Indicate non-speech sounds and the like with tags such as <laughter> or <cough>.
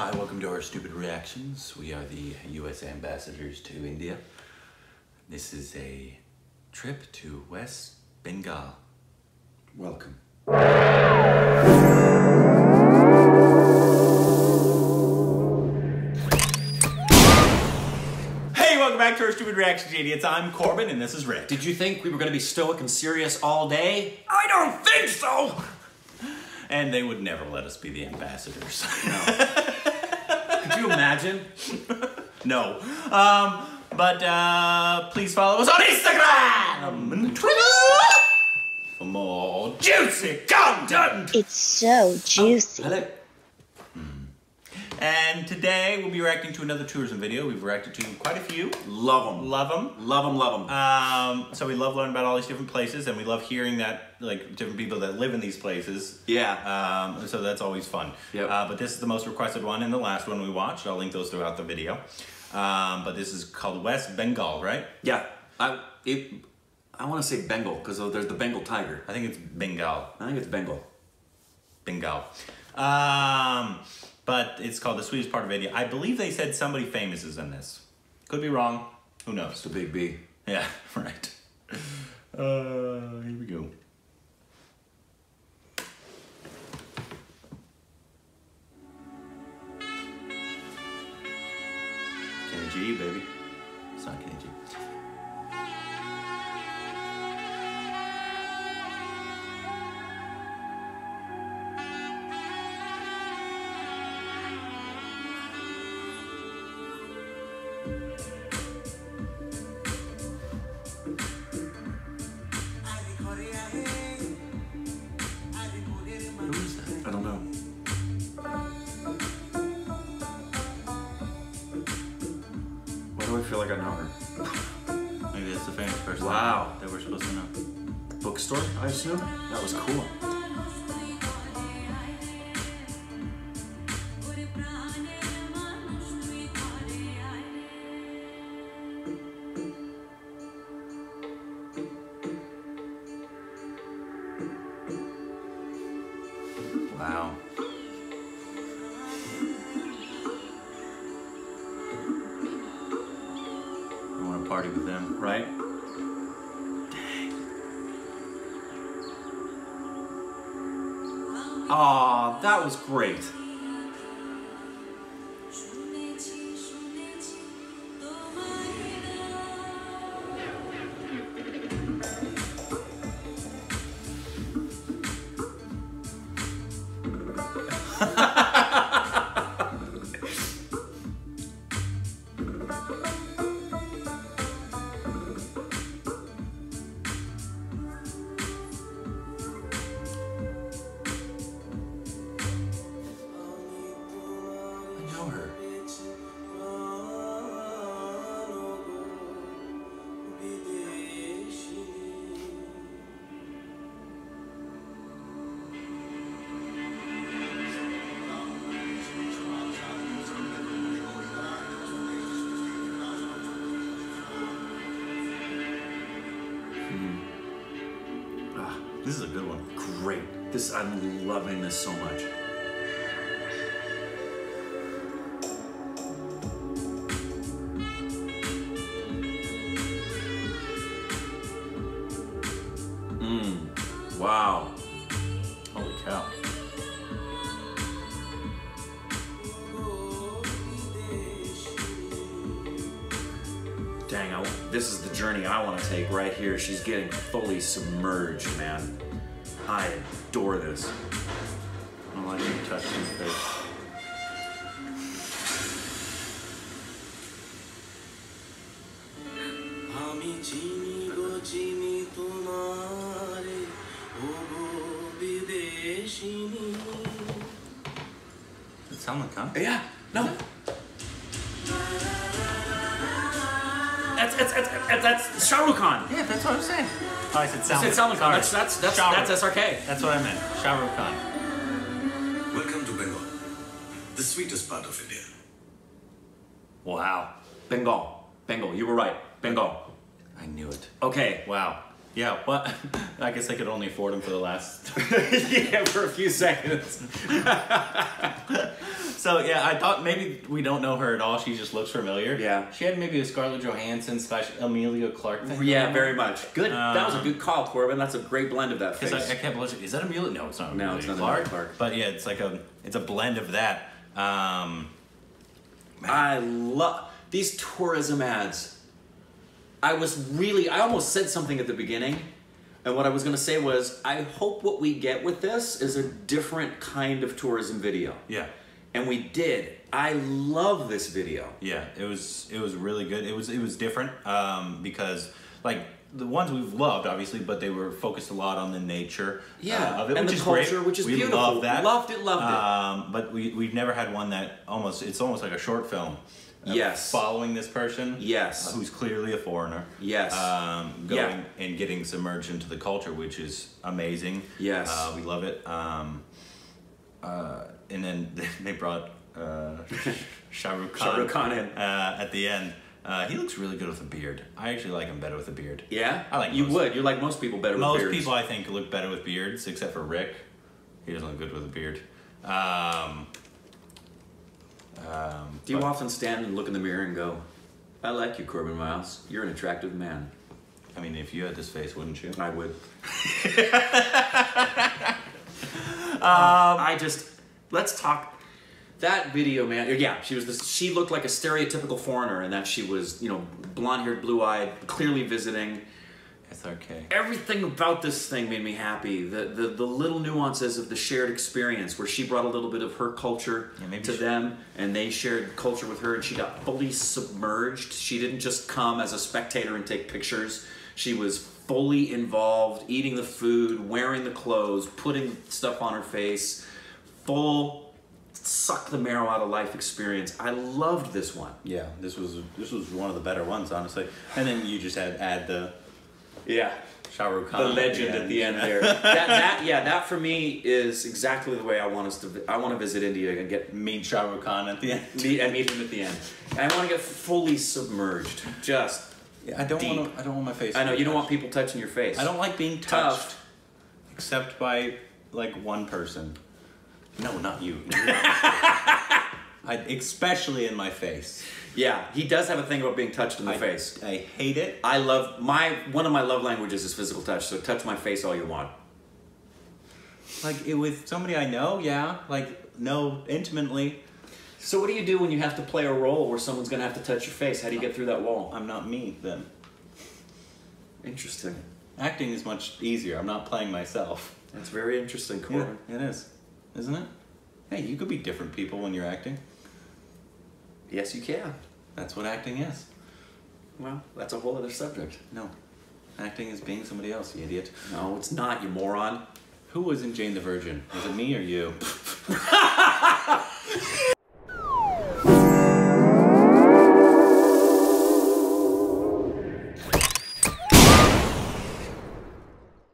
Hi, welcome to our stupid reactions. We are the U.S. ambassadors to India. This is a trip to West Bengal. Welcome. Hey, welcome back to our stupid reactions, idiots. I'm Korbin, and this is Rick. Did you think we were gonna be stoic and serious all day? I don't think so. And they would never let us be the ambassadors. Could <laughs> you imagine? no. Um, but uh, please follow us on Instagram and Twitter for more juicy content. It's so juicy. Hello. And today we'll be reacting to another tourism video. We've reacted to quite a few. Love them. Love them. Love them, love them. Um, so we love learning about all these different places, and we love hearing that like different people that live in these places. yeah. Um, so that's always fun. Yep. Uh, but this is the most requested one, and the last one we watched. I'll link those throughout the video. Um, but this is called West Bengal, right? yeah. I it. I want to say Bengal because there's the Bengal tiger. I think it's Bengal. I think it's Bengal. Bengal. Um, but it's called the sweetest part of India. I believe they said somebody famous is in this. Could be wrong. Who knows? It's a big B. Yeah, <laughs> right. Uh, here we go. Kenny G, baby. It's not Kenny G. That's person. Wow. That we're supposed to know. Bookstore, I assume. That was cool. Wow. I want to party with them. Right? Aw, that was great. <laughs> great. This I'm loving this so much. Mmm. Wow. Holy cow. Dang, I, this is the journey I want to take right here. She's getting fully submerged, man. I adore this. I'll let you touch his face. Does it sound like huh? Yeah, no. That's that's that's, that's, that's Shah Rukh Khan. Yeah, that's what I'm saying. Oh, I said I Salman. said Salman Khan. That's that's that's, Shah that's SRK. That's what I meant. Shah Rukh Khan. Welcome to Bengal, the sweetest part of India. Wow. Bengal. Bengal. You were right. Bengal. I knew it. Okay. Wow. Yeah, well, <laughs> I guess I could only afford him for the last. <laughs> yeah, for a few seconds. <laughs> so yeah, I thought maybe we don't know her at all. She just looks familiar. Yeah. She had maybe a Scarlett Johansson slash Emilia Clarke thing. Yeah, very much. Good. that was a Um, good call, Korbin. That's a great blend of that face. Because I, I kept watching. Is that Emilia? No, it's not. No, Emilia it's not Clarke. Clarke. But yeah, it's like a it's a blend of that. Um, I love these tourism ads. I was really, I almost said something at the beginning, and what I was going to say was, I hope what we get with this is a different kind of tourism video. yeah, And we did. I love this video. yeah. It was it was really good. It was it was different um, because like the ones we've loved obviously, but they were focused a lot on the nature Yeah, uh, of it, and which the is great. culture, which is we beautiful. Love that. Loved it, loved it. Um, but we we've never had one that almost it's almost like a short film. uh, Yes. Following this person. Yes. uh, who's clearly a foreigner. Yes. Um, Yeah. going and getting submerged into the culture, which is amazing. Yes. Uh, we love it. Um, uh, and then <laughs> they brought uh, <laughs> Shah Rukh Khan, Shah Rukh Khan in. Uh, at the end. Uh, he looks really good with a beard. I actually like him better with a beard. Yeah? I like You most- would. You're like most people better with Most people, I think, look better with beards, except for Rick. He doesn't look good with a beard. Um, um, Do you but- often stand and look in the mirror and go, I like you, Korbin Miles. You're an attractive man. I mean, if you had this face, wouldn't you? I would. <laughs> Um, I just let's talk that video, man. Yeah, she was this. She looked like a stereotypical foreigner, and that she was, you know, blonde-haired, blue-eyed, clearly visiting. It's okay. Everything about this thing made me happy. The, the the little nuances of the shared experience, where she brought a little bit of her culture Yeah, maybe to she- them, and they shared culture with her, and she got fully submerged. She didn't just come as a spectator and take pictures. She was fully involved, eating the food, wearing the clothes, putting stuff on her face, full suck the marrow out of life experience. I loved this one. Yeah, this was this was one of the better ones, honestly. And then you just had add the Yeah. Shah Rukh Khan. the legend at the end there. <laughs> that, that yeah, that for me is exactly the way I want us to. vi- I want to visit India and get Meet Shah Rukh Khan at the end. meet and meet him at the end. I want to get fully submerged. Just Yeah, I don't Deep. want to. I don't want my face. I know you don't want people touching your face. I don't like being Tough. touched, except by like one person. No, not you. <laughs> I, especially in my face. Yeah, he does have a thing about being touched in the I, face. I hate it. I love my one of my love languages is physical touch. So touch my face all you want. Like it, with somebody I know, yeah. Like know intimately. So what do you do when you have to play a role where someone's gonna have to touch your face? How do you get through that wall? I'm not me then. Interesting. Acting is much easier. I'm not playing myself. That's very interesting, Korbin. Yeah, it is, isn't it? Hey, you could be different people when you're acting. Yes, you can. That's what acting is. Well, that's a whole other subject. No, acting is being somebody else, you idiot. No, it's not, you moron. Who was in Jane the Virgin? Was it me or you? <laughs>